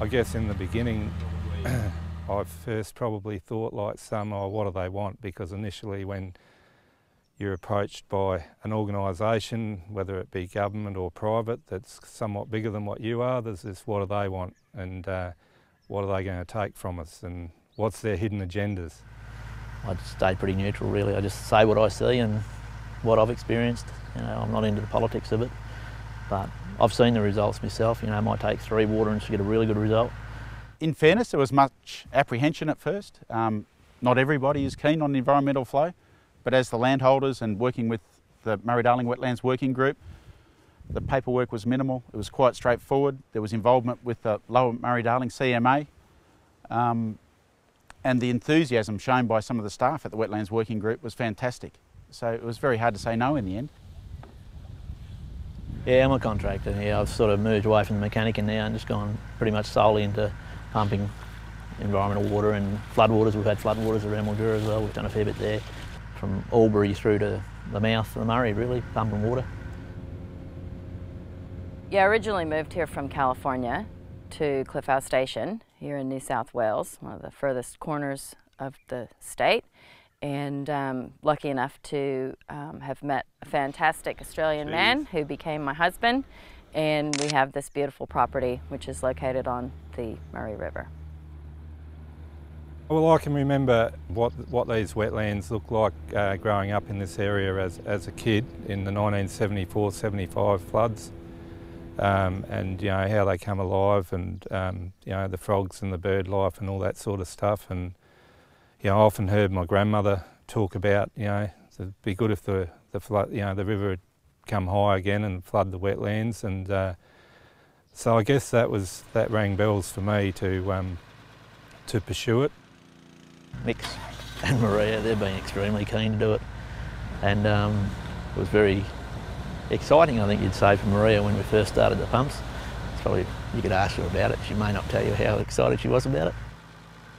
I guess in the beginning, I first probably thought like some, oh, what do they want? Because initially when you're approached by an organisation, whether it be government or private, that's somewhat bigger than what you are, there's this, what do they want? And uh, what are they going to take from us? And what's their hidden agendas? I just stay pretty neutral really. I just say what I see and what I've experienced. You know, I'm not into the politics of it, but I've seen the results myself. You know, it might take three waterings to get a really good result. In fairness, there was much apprehension at first. Um, not everybody is keen on environmental flow, but as the landholders and working with the Murray-Darling Wetlands Working Group, the paperwork was minimal. It was quite straightforward. There was involvement with the Lower Murray-Darling CMA. Um, and the enthusiasm shown by some of the staff at the Wetlands Working Group was fantastic. So it was very hard to say no in the end. Yeah, I'm a contractor. Yeah, I've sort of moved away from the mechanic and now and just gone pretty much solely into pumping environmental water and floodwaters. We've had floodwaters around Mildura as well. We've done a fair bit there, from Albury through to the mouth of the Murray, really, pumping water. Yeah, I originally moved here from California to Cliff House Station here in New South Wales, one of the furthest corners of the state. And um, lucky enough to um, have met a fantastic Australian Jeez. man who became my husband. And we have this beautiful property which is located on the Murray River. Well, I can remember what what these wetlands looked like uh, growing up in this area as, as a kid in the 1974-75 floods um, and you know how they come alive, and um, you know the frogs and the bird life and all that sort of stuff. And you know, I often heard my grandmother talk about you know it'd be good if the the flood, you know, the river had come high again and flood the wetlands, and uh, so I guess that was that rang bells for me to um, to pursue it. Mix and Maria, they've been extremely keen to do it, and um, it was very exciting, I think you'd say, for Maria when we first started the pumps. It's probably, you could ask her about it. She may not tell you how excited she was about it.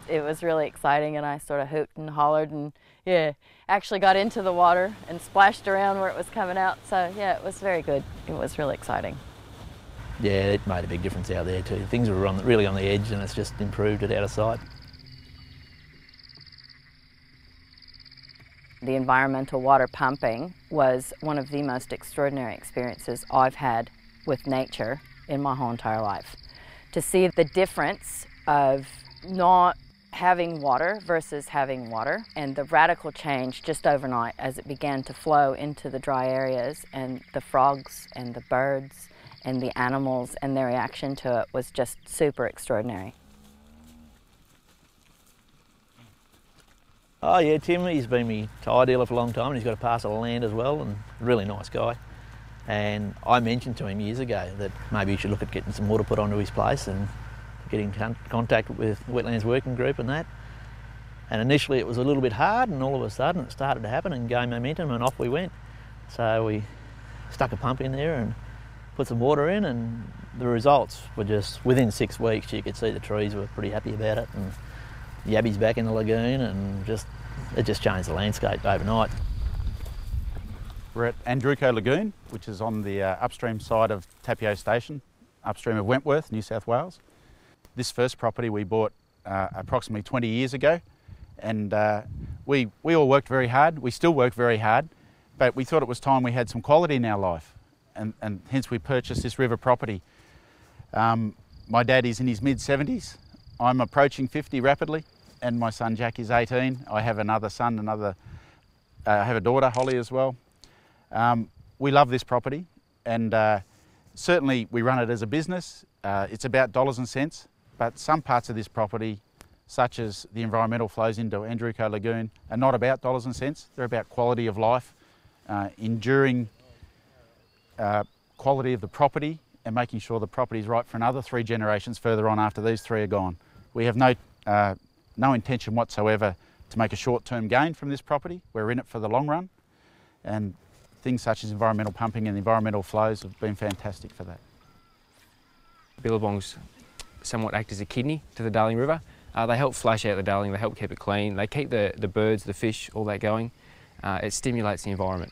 It was really exciting and I sort of hooped and hollered and yeah, actually got into the water and splashed around where it was coming out. So yeah, it was very good. It was really exciting. Yeah, it made a big difference out there too. Things were on, really on the edge and it's just improved it out of sight. The environmental water pumping was one of the most extraordinary experiences I've had with nature in my whole entire life. To see the difference of not having water versus having water and the radical change just overnight as it began to flow into the dry areas and the frogs and the birds and the animals and their reaction to it was just super extraordinary. Oh yeah, Tim, he's been my tyre dealer for a long time and he's got a parcel of land as well and really nice guy. And I mentioned to him years ago that maybe he should look at getting some water put onto his place and getting in contact with Wetlands Working Group and that. And initially it was a little bit hard and all of a sudden it started to happen and gain momentum and off we went. So we stuck a pump in there and put some water in and the results were just, within six weeks you could see the trees were pretty happy about it and yabbies back in the lagoon and just it just changed the landscape overnight. We're at Andrewko Lagoon, which is on the uh, upstream side of Tapio Station, upstream of Wentworth, New South Wales. This first property we bought uh, approximately 20 years ago and uh, we, we all worked very hard, we still work very hard, but we thought it was time we had some quality in our life and, and hence we purchased this river property. Um, my dad is in his mid 70s I'm approaching 50 rapidly and my son Jack is 18. I have another son, another, uh, I have a daughter, Holly as well. Um, we love this property and uh, certainly we run it as a business. Uh, it's about dollars and cents, but some parts of this property, such as the environmental flows into Andrewko Lagoon, are not about dollars and cents. They're about quality of life, uh, enduring uh, quality of the property and making sure the property is right for another three generations further on after these three are gone. We have no, uh, no intention whatsoever to make a short-term gain from this property. We're in it for the long run and things such as environmental pumping and environmental flows have been fantastic for that. Billabongs somewhat act as a kidney to the Darling River. Uh, they help flush out the Darling, they help keep it clean, they keep the, the birds, the fish, all that going. Uh, it stimulates the environment.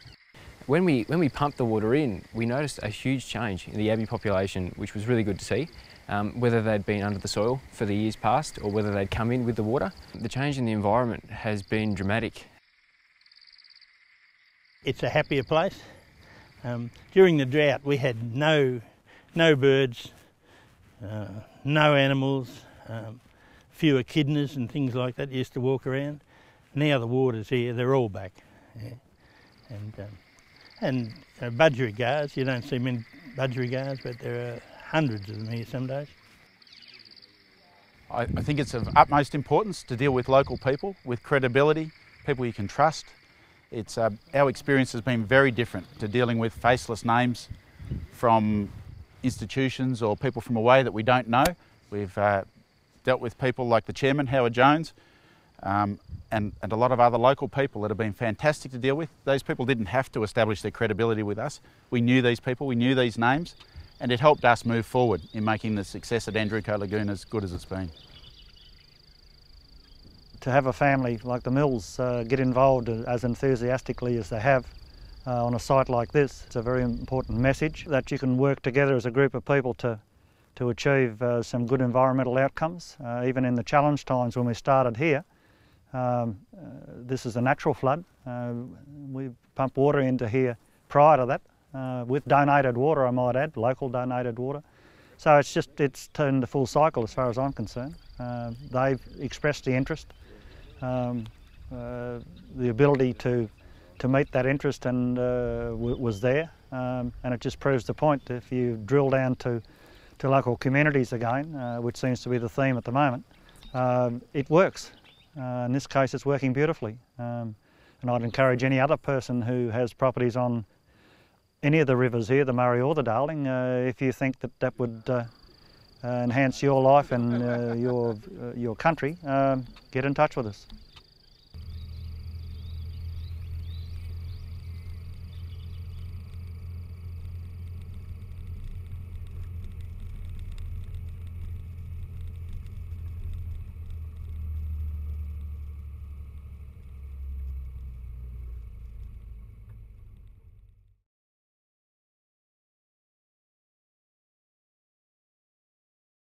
When we, when we pumped the water in, we noticed a huge change in the yabby population, which was really good to see. um, whether they'd been under the soil for the years past or whether they'd come in with the water. The change in the environment has been dramatic. It's a happier place. Um, during the drought, we had no, no birds, uh, no animals, um, fewer echidnas and things like that used to walk around. Now the water's here; they're all back. Yeah. And um, and uh, budgerigars, you don't see many budgerigars, but there are hundreds of them here some days. I, I think it's of utmost importance to deal with local people with credibility, people you can trust. It's, uh, our experience has been very different to dealing with faceless names from institutions or people from away that we don't know. We've uh, dealt with people like the chairman, Howard Jones, um, and, and a lot of other local people that have been fantastic to deal with. Those people didn't have to establish their credibility with us. We knew these people, we knew these names, and it helped us move forward in making the success at Andrewko Lagoon as good as it's been. To have a family like the Mills uh, get involved as enthusiastically as they have uh, on a site like this, it's a very important message that you can work together as a group of people to, to achieve uh, some good environmental outcomes. Uh, even in the challenge times when we started here, um, uh, this is a natural flood. Uh, we pump water into here prior to that uh, with donated water, I might add, local donated water. So it's just, it's turned the full cycle as far as I'm concerned. They've expressed the interest, um, the ability to, to meet that interest and uh, was there. Um, and it just proves the point if you drill down to, to local communities again, uh, which seems to be the theme at the moment, um, it works. Uh, in this case, it's working beautifully. Um, and I'd encourage any other person who has properties on any of the rivers here, the Murray or the Darling, uh, if you think that that would uh, uh enhance your life and your, your country, um, get in touch with us.